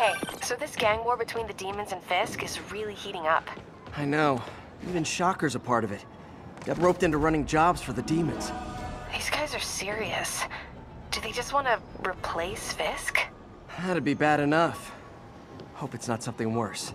Hey, so this gang war between the demons and Fisk is really heating up. I know. Even Shocker's a part of it. Got roped into running jobs for the demons. These guys are serious. Do they just want to replace Fisk? That'd be bad enough. Hope it's not something worse.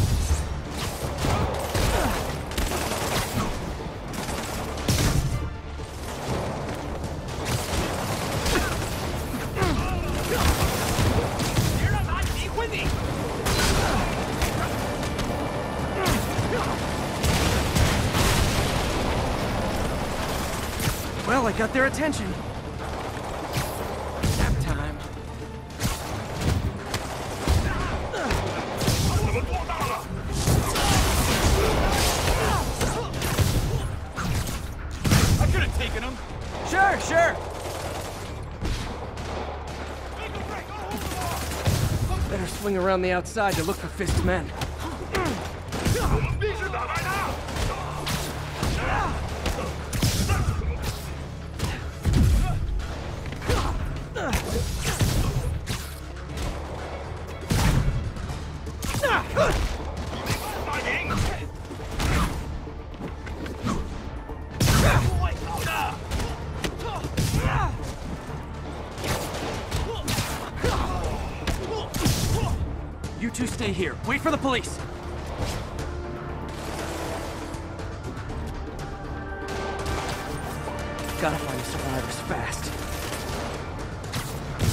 Well, I got their attention. Nap time. I could have taken. Sure, sure. Better swing around the outside to look for Fisk's men. Here. Wait for the police. Gotta find the survivors fast.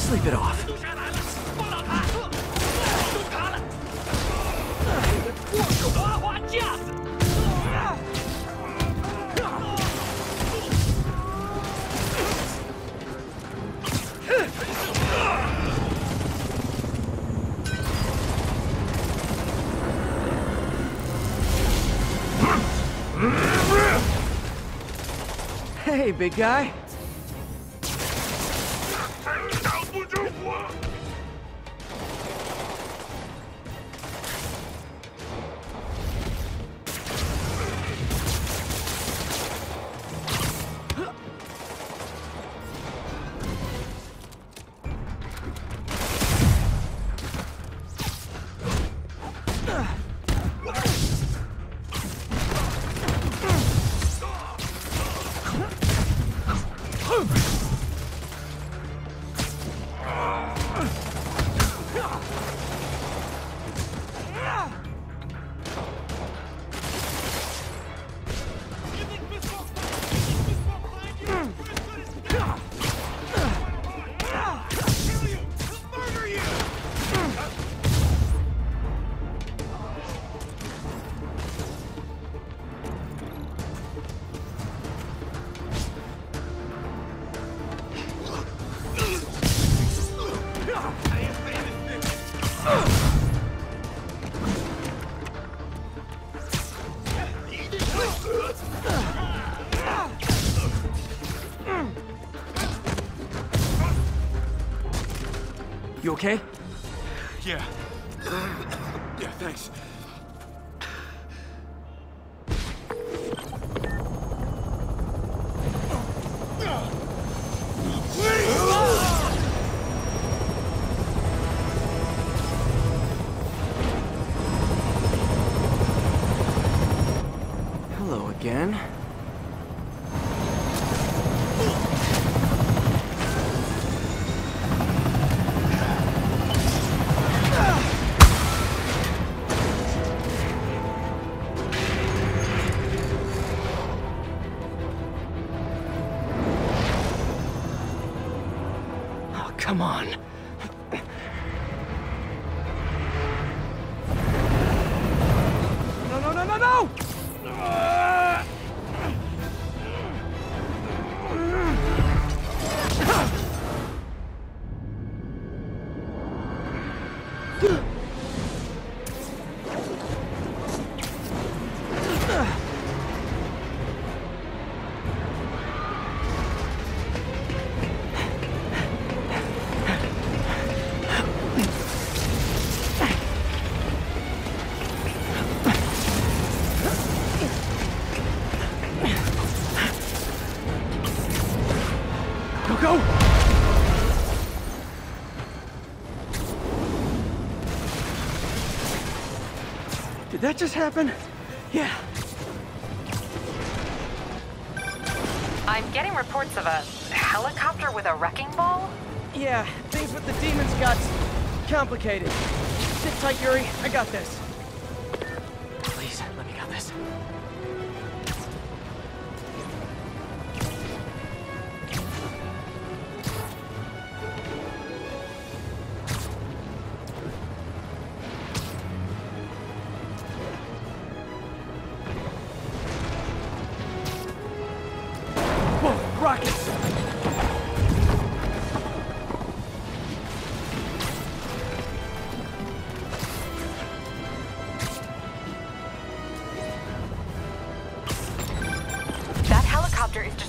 Sleep it off. Hey, big guy. Okay? Yeah. Yeah, thanks. Hello again. Come on. No, no, no, no, no! Did that just happen? Yeah. I'm getting reports of a helicopter with a wrecking ball? Yeah, things with the demons got complicated. Sit tight, Yuri. I got this. Please, let me got this.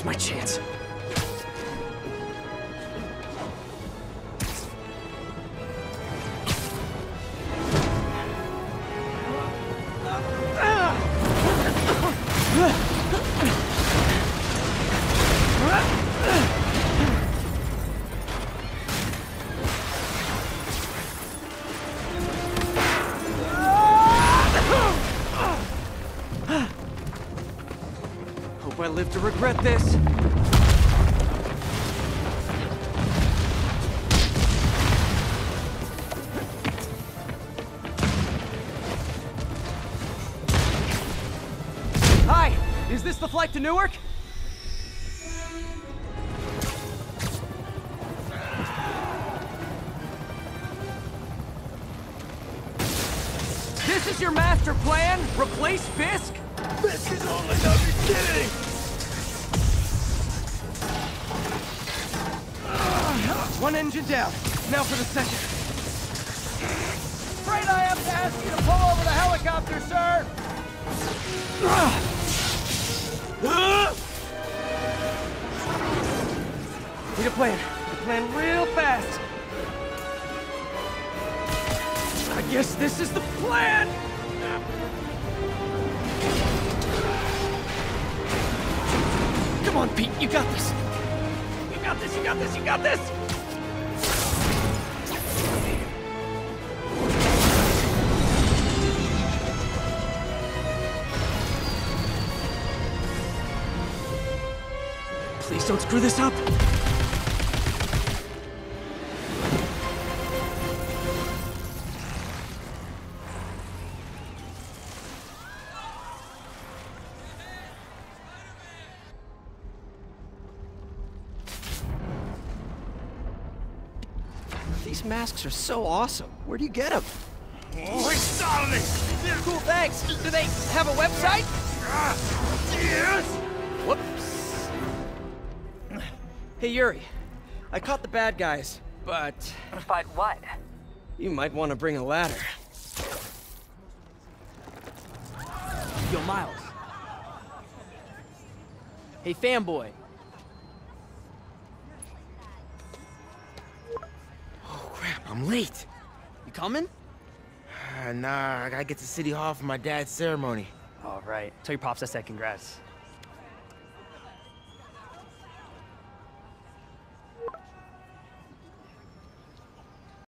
Now's my chance. To regret this. Hi, is this the flight to Newark? This is your master plan? Replace Fisk? This is only the beginning! One engine down. Now for the second. Afraid I have to ask you to pull over the helicopter, sir. Need a plan. Need a plan real fast. I guess this is the plan. Come on, Pete. You got this. You got this. You got this. You got this. Please don't screw this up! These masks are so awesome. Where do you get them? We saw this! Cool, thanks! Do they have a website? Ah, yes! Whoop! Hey, Yuri. I caught the bad guys, but But what? you might want to bring a ladder. Yo, Miles. Hey, fanboy. Oh, crap, I'm late. You coming? Uh, nah, I gotta get to City Hall for my dad's ceremony. All right. Tell your pops I said congrats.